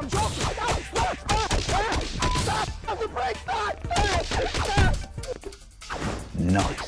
I'm joking! No! Stop! Stop! Stop! Stop! Stop! Stop! Stop! Stop! Nice.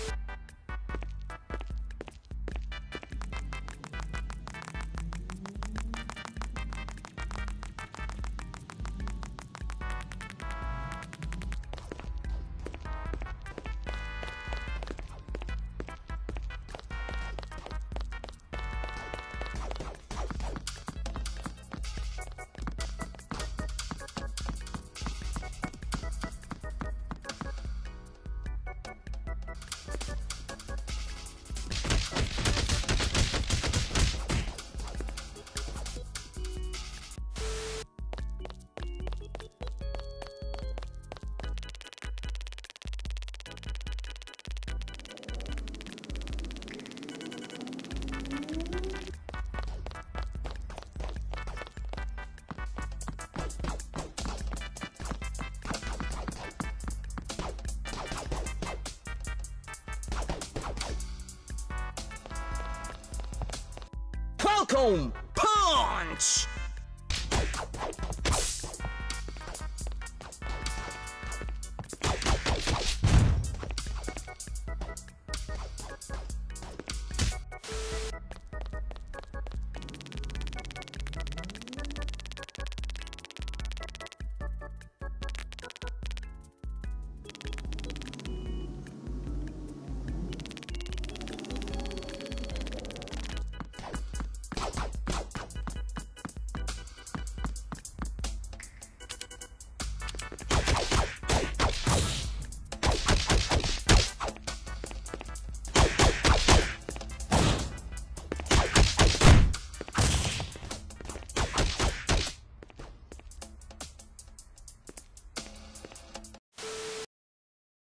Welcome, Punch!